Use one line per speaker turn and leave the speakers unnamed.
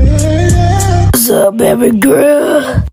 What's up, baby girl?